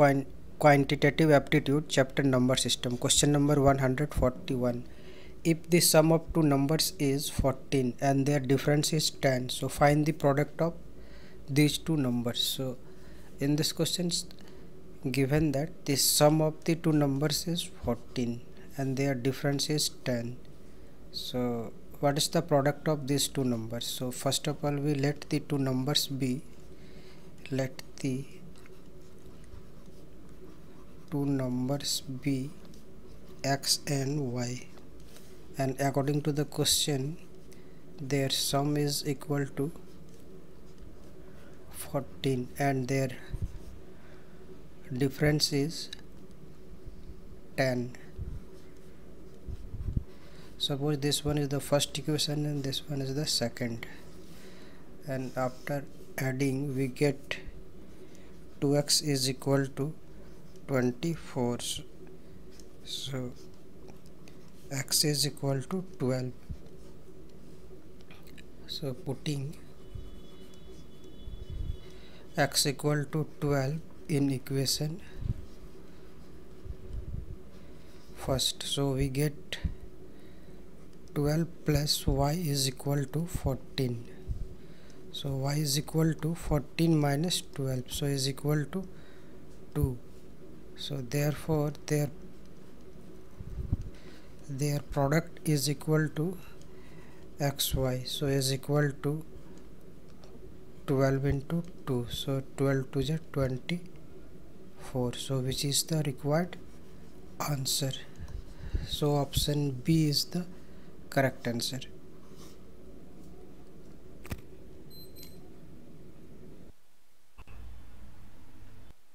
quant quantitative aptitude chapter number system. Question number 141 if the sum of two numbers is 14 and their difference is 10 so find the product of these two numbers. So in this question given that the sum of the two numbers is 14 and their difference is 10 so what is the product of these two numbers? So first of all we let the two numbers be let the two numbers be x and y. And according to the question their sum is equal to 14 and their difference is 10 suppose this one is the first equation and this one is the second. And after adding we get 2x is equal to 24 so x is equal to 12 so putting x equal to 12 in equation. First so we get 12 plus y is equal to 14 so y is equal to 14 minus 12 so is equal to 2 so therefore their their product is equal to xy so is equal to 12 into 2 so 12 to the 24 so which is the required answer? So option b is the correct answer